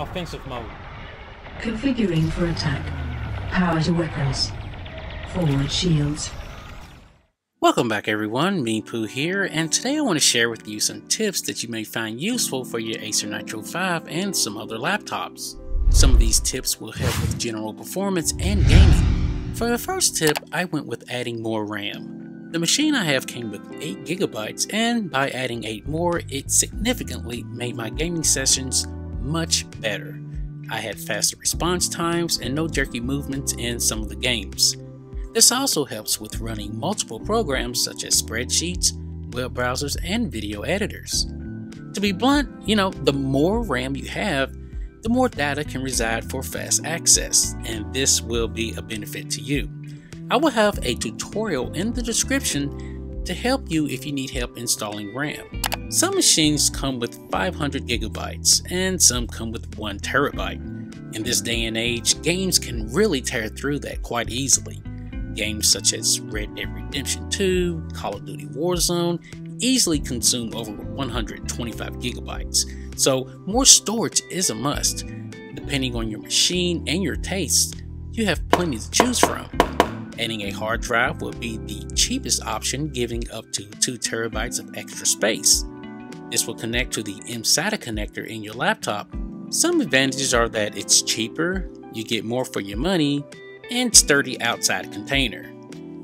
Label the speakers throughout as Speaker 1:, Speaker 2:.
Speaker 1: Offensive mode.
Speaker 2: Configuring for attack. Power to weapons. Forward shields.
Speaker 3: Welcome back everyone, Meanpooh here, and today I want to share with you some tips that you may find useful for your Acer Nitro 5 and some other laptops. Some of these tips will help with general performance and gaming. For the first tip, I went with adding more RAM. The machine I have came with 8 gigabytes, and by adding 8 more, it significantly made my gaming sessions much better. I had faster response times and no jerky movements in some of the games. This also helps with running multiple programs such as spreadsheets, web browsers, and video editors. To be blunt, you know, the more RAM you have, the more data can reside for fast access, and this will be a benefit to you. I will have a tutorial in the description to help you if you need help installing RAM. Some machines come with 500 gigabytes, and some come with 1 terabyte. In this day and age, games can really tear through that quite easily. Games such as Red Dead Redemption 2, Call of Duty Warzone easily consume over 125 gigabytes, so more storage is a must. Depending on your machine and your tastes, you have plenty to choose from. Adding a hard drive will be the cheapest option, giving up to 2 terabytes of extra space. This will connect to the mSATA connector in your laptop. Some advantages are that it's cheaper, you get more for your money, and sturdy outside container.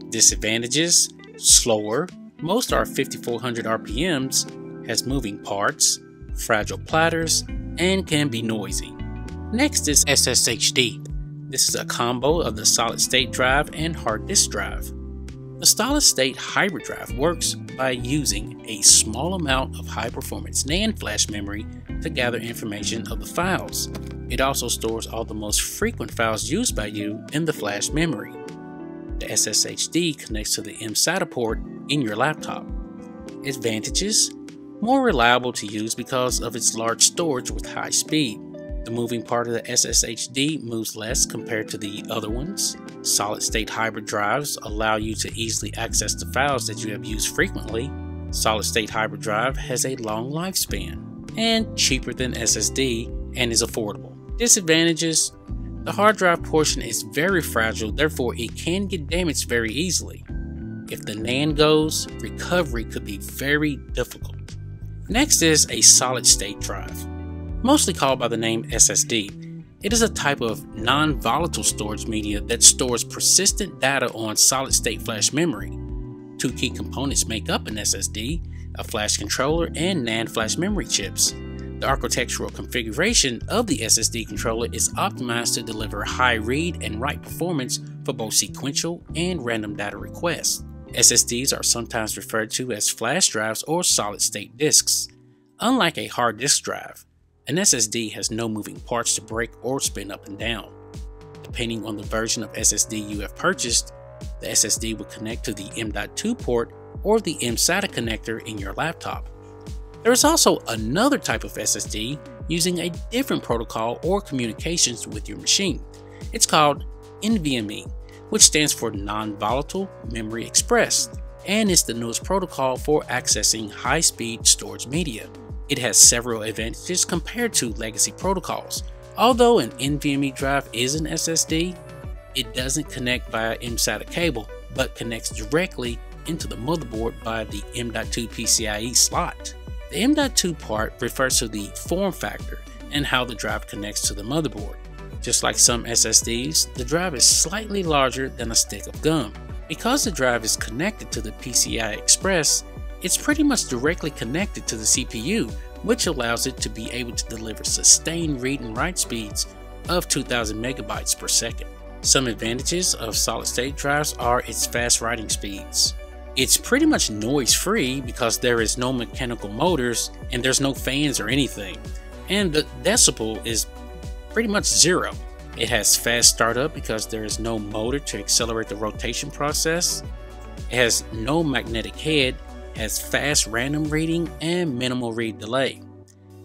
Speaker 3: Disadvantages slower, most are 5400 RPMs, has moving parts, fragile platters, and can be noisy. Next is SSHD. This is a combo of the solid state drive and hard disk drive. The solid state hybrid drive works by using a small amount of high performance NAND flash memory to gather information of the files. It also stores all the most frequent files used by you in the flash memory. The SSHD connects to the mSATA port in your laptop. Advantages more reliable to use because of its large storage with high speed. The moving part of the SSHD moves less compared to the other ones. Solid state hybrid drives allow you to easily access the files that you have used frequently. Solid state hybrid drive has a long lifespan and cheaper than SSD and is affordable. Disadvantages The hard drive portion is very fragile, therefore, it can get damaged very easily. If the NAND goes, recovery could be very difficult. Next is a solid state drive, mostly called by the name SSD. It is a type of non volatile storage media that stores persistent data on solid state flash memory. Two key components make up an SSD a flash controller and NAND flash memory chips. The architectural configuration of the SSD controller is optimized to deliver high read and write performance for both sequential and random data requests. SSDs are sometimes referred to as flash drives or solid state disks. Unlike a hard disk drive, an SSD has no moving parts to break or spin up and down. Depending on the version of SSD you have purchased, the SSD will connect to the M.2 port or the mSATA connector in your laptop. There is also another type of SSD using a different protocol or communications with your machine. It's called NVMe, which stands for Non-Volatile Memory Express, and is the newest protocol for accessing high-speed storage media. It has several advantages compared to legacy protocols. Although an NVMe drive is an SSD, it doesn't connect via mSATA cable, but connects directly into the motherboard by the M.2 PCIe slot. The M.2 part refers to the form factor and how the drive connects to the motherboard. Just like some SSDs, the drive is slightly larger than a stick of gum. Because the drive is connected to the PCI Express, it's pretty much directly connected to the CPU, which allows it to be able to deliver sustained read and write speeds of 2000 megabytes per second. Some advantages of solid state drives are its fast writing speeds. It's pretty much noise free because there is no mechanical motors and there's no fans or anything. And the decibel is pretty much zero. It has fast startup because there is no motor to accelerate the rotation process. It has no magnetic head, has fast random reading and minimal read delay.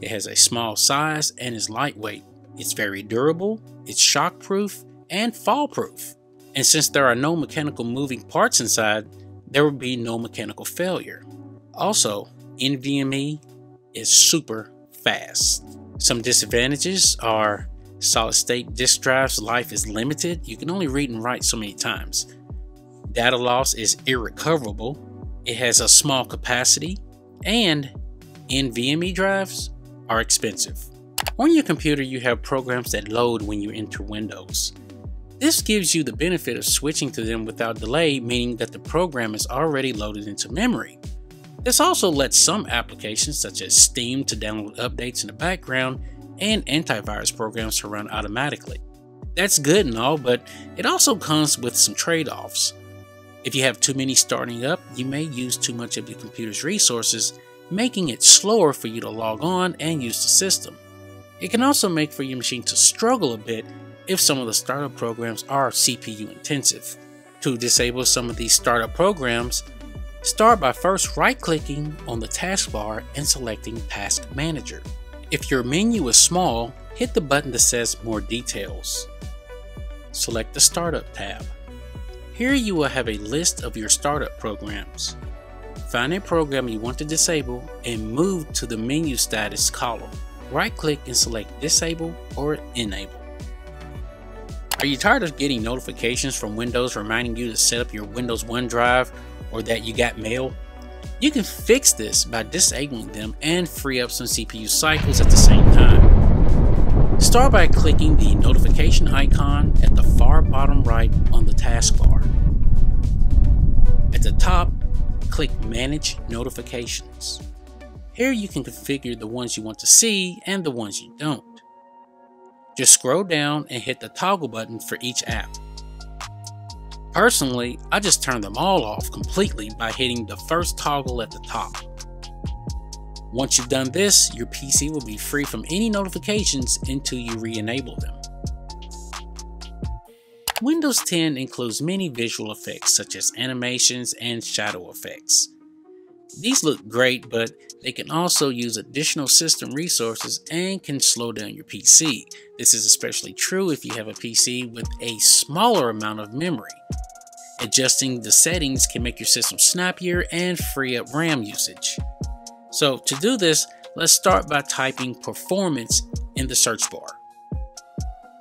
Speaker 3: It has a small size and is lightweight. It's very durable, it's shockproof, and fall proof. And since there are no mechanical moving parts inside, there will be no mechanical failure. Also, NVMe is super fast. Some disadvantages are solid state disk drives life is limited. You can only read and write so many times. Data loss is irrecoverable. It has a small capacity and NVMe drives are expensive. On your computer, you have programs that load when you enter Windows. This gives you the benefit of switching to them without delay, meaning that the program is already loaded into memory. This also lets some applications such as Steam to download updates in the background and antivirus programs to run automatically. That's good and all, but it also comes with some trade-offs. If you have too many starting up, you may use too much of your computer's resources, making it slower for you to log on and use the system. It can also make for your machine to struggle a bit if some of the startup programs are CPU intensive. To disable some of these startup programs, Start by first right-clicking on the taskbar and selecting Task Manager. If your menu is small, hit the button that says More Details. Select the Startup tab. Here you will have a list of your startup programs. Find a program you want to disable and move to the menu status column. Right click and select Disable or Enable. Are you tired of getting notifications from Windows reminding you to set up your Windows OneDrive or that you got mail, you can fix this by disabling them and free up some CPU cycles at the same time. Start by clicking the notification icon at the far bottom right on the taskbar. At the top, click Manage Notifications. Here you can configure the ones you want to see and the ones you don't. Just scroll down and hit the toggle button for each app. Personally, I just turn them all off completely by hitting the first toggle at the top. Once you've done this, your PC will be free from any notifications until you re-enable them. Windows 10 includes many visual effects such as animations and shadow effects. These look great, but they can also use additional system resources and can slow down your PC. This is especially true if you have a PC with a smaller amount of memory. Adjusting the settings can make your system snappier and free up RAM usage. So to do this, let's start by typing performance in the search bar.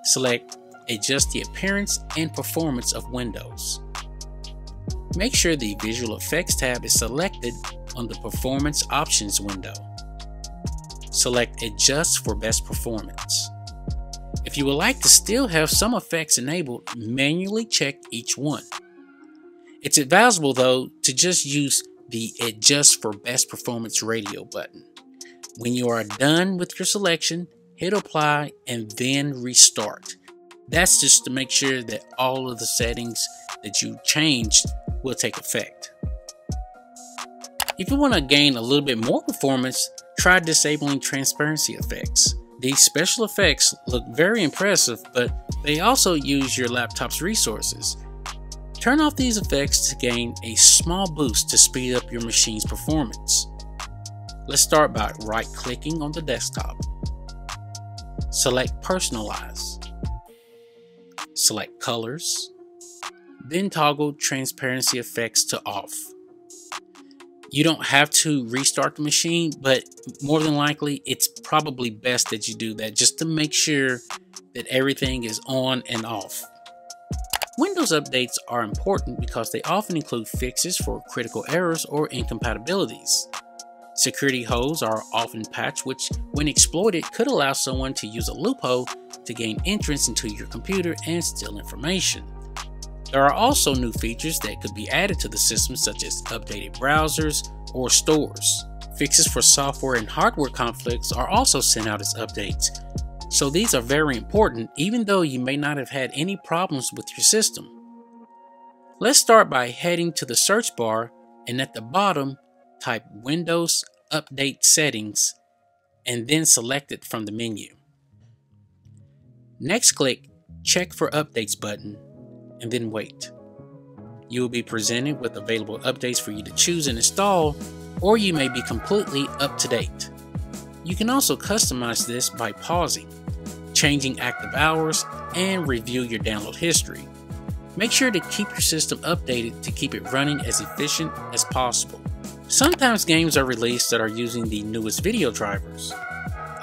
Speaker 3: Select adjust the appearance and performance of Windows. Make sure the Visual Effects tab is selected on the Performance Options window. Select Adjust for best performance. If you would like to still have some effects enabled, manually check each one. It's advisable though to just use the Adjust for best performance radio button. When you are done with your selection, hit apply and then restart. That's just to make sure that all of the settings that you changed will take effect. If you want to gain a little bit more performance, try disabling transparency effects. These special effects look very impressive, but they also use your laptop's resources. Turn off these effects to gain a small boost to speed up your machine's performance. Let's start by right clicking on the desktop. Select Personalize. Select Colors. Then toggle Transparency Effects to off. You don't have to restart the machine, but more than likely, it's probably best that you do that just to make sure that everything is on and off. Windows updates are important because they often include fixes for critical errors or incompatibilities. Security holes are often patched, which, when exploited, could allow someone to use a loophole to gain entrance into your computer and steal information. There are also new features that could be added to the system, such as updated browsers or stores. Fixes for software and hardware conflicts are also sent out as updates, so these are very important even though you may not have had any problems with your system. Let's start by heading to the search bar and at the bottom type Windows Update Settings and then select it from the menu. Next click Check for Updates button and then wait. You will be presented with available updates for you to choose and install, or you may be completely up to date. You can also customize this by pausing, changing active hours, and review your download history. Make sure to keep your system updated to keep it running as efficient as possible. Sometimes games are released that are using the newest video drivers.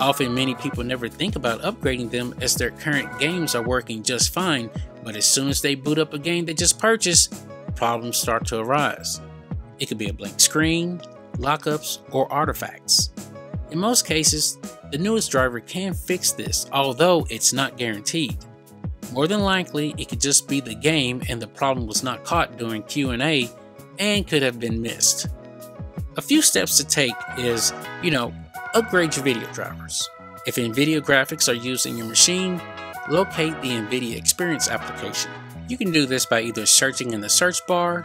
Speaker 3: Often, many people never think about upgrading them as their current games are working just fine, but as soon as they boot up a game they just purchased, problems start to arise. It could be a blank screen, lockups, or artifacts. In most cases, the newest driver can fix this, although it's not guaranteed. More than likely, it could just be the game and the problem was not caught during Q&A and could have been missed. A few steps to take is, you know, upgrade your video drivers. If NVIDIA graphics are used in your machine, locate the NVIDIA Experience application. You can do this by either searching in the search bar,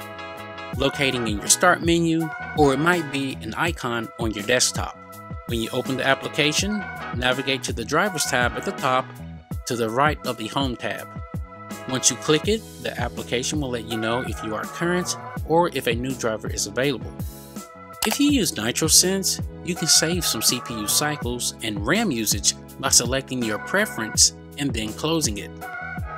Speaker 3: locating in your start menu, or it might be an icon on your desktop. When you open the application, navigate to the Drivers tab at the top to the right of the Home tab. Once you click it, the application will let you know if you are current or if a new driver is available. If you use NitroSense, you can save some CPU cycles and RAM usage by selecting your preference and then closing it.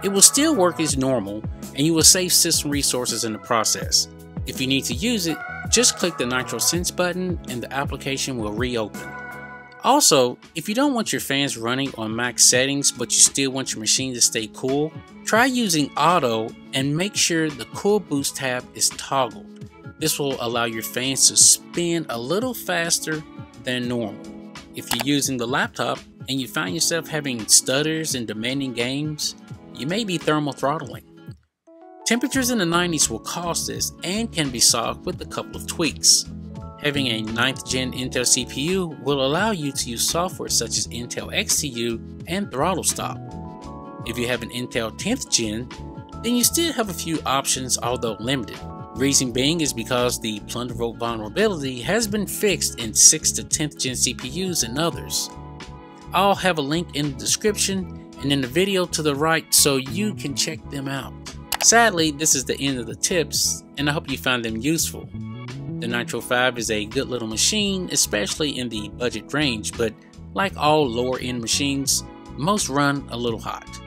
Speaker 3: It will still work as normal and you will save system resources in the process. If you need to use it, just click the NitroSense button and the application will reopen. Also, if you don't want your fans running on max settings but you still want your machine to stay cool, try using auto and make sure the cool boost tab is toggled. This will allow your fans to spin a little faster than normal. If you're using the laptop and you find yourself having stutters and demanding games, you may be thermal throttling. Temperatures in the 90s will cause this and can be solved with a couple of tweaks. Having a 9th gen Intel CPU will allow you to use software such as Intel XTU and Throttle Stop. If you have an Intel 10th gen, then you still have a few options although limited. Reason being is because the Plundervolt vulnerability has been fixed in 6th to 10th gen CPUs and others. I'll have a link in the description and in the video to the right so you can check them out. Sadly, this is the end of the tips, and I hope you found them useful. The Nitro 5 is a good little machine, especially in the budget range, but like all lower end machines, most run a little hot.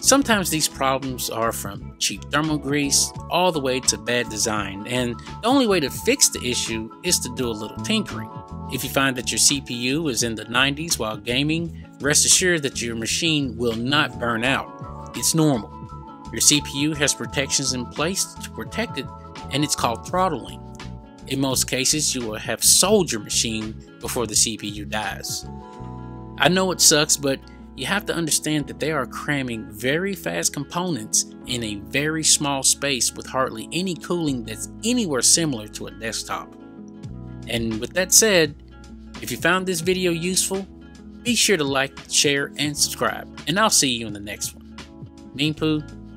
Speaker 3: Sometimes these problems are from cheap thermal grease all the way to bad design, and the only way to fix the issue is to do a little tinkering. If you find that your CPU is in the 90s while gaming, rest assured that your machine will not burn out. It's normal. Your CPU has protections in place to protect it, and it's called throttling. In most cases, you will have sold your machine before the CPU dies. I know it sucks, but you have to understand that they are cramming very fast components in a very small space with hardly any cooling that's anywhere similar to a desktop. And with that said, if you found this video useful, be sure to like, share, and subscribe, and I'll see you in the next one. Meanpooh